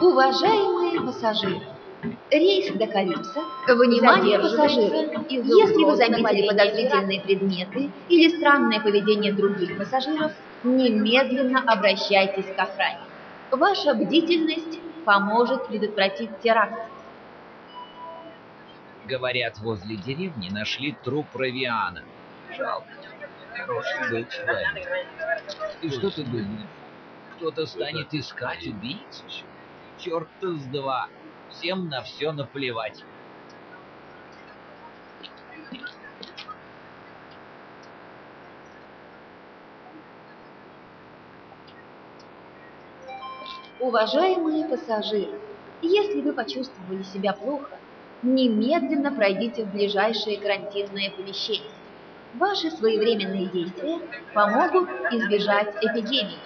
Уважаемые пассажиры, рейс до Калипсо. Внимание, пассажиры! Если вы заметили подозрительные предметы или странное поведение других пассажиров, немедленно обращайтесь к охране. Ваша бдительность поможет предотвратить теракт. Говорят, возле деревни нашли труп Равиана. Жалко. Хороший был человек. И что ты думаешь? Кто-то станет искать убийцу? Черт-то с два. Всем на все наплевать. Уважаемые пассажиры, если вы почувствовали себя плохо, немедленно пройдите в ближайшее карантинное помещение. Ваши своевременные действия помогут избежать эпидемии.